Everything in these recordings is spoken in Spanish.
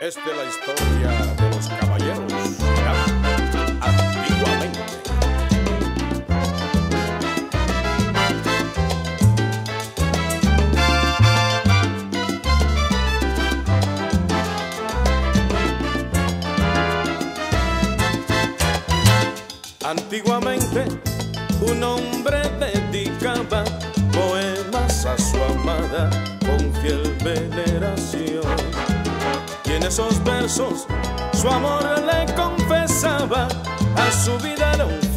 es de la historia de los caballeros antiguamente. Antiguamente un hombre dedicaba poemas a su amada esos versos su amor le confesaba, a su vida le ofrendaba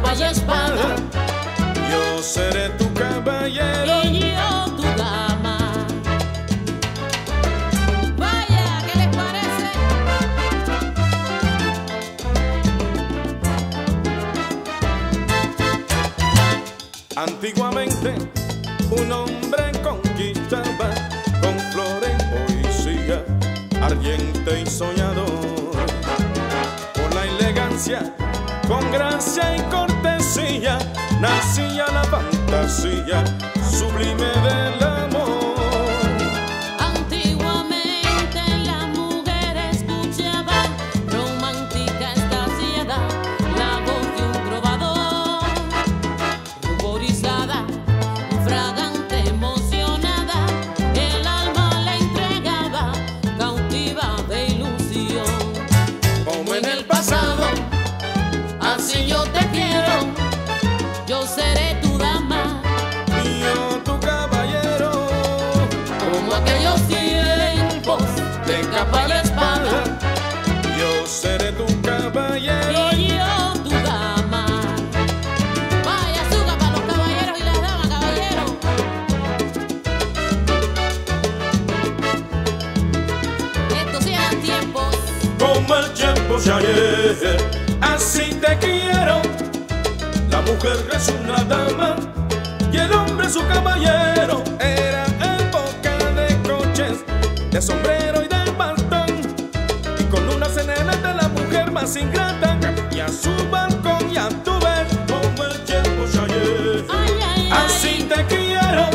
capa y espada, yo seré tu caballero. y yo tu dama. Vaya, ¿qué les parece? Antiguamente un hombre conquistaba con flores, poesía, ardiente y soñador. Por la elegancia, con gracia y cortesía, nacía la fantasía sublime Así yo te quiero, yo seré tu dama, y yo tu caballero. como aquellos tiempos de capa la espada, yo seré tu caballero. y yo tu dama. Vaya azúcar para los caballeros y las damas, caballeros. Estos eran tiempos. como el tiempo de ayer, te quiero. La mujer es una dama y el hombre es su caballero. Era época de coches, de sombrero y de bastón. Y con una serenata la mujer más ingrata y a su balcón y a tu ver como el tiempo de ayer. Ay, ay, ay. Así te quiero.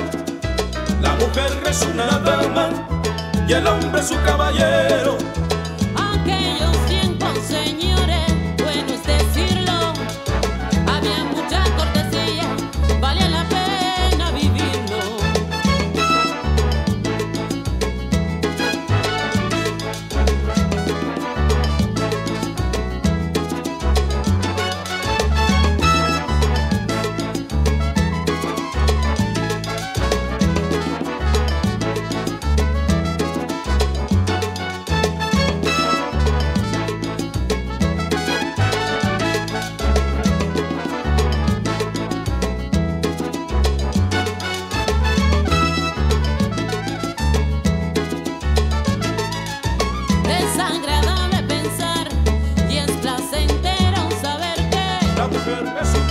La mujer es una dama y el hombre es su caballero. Que La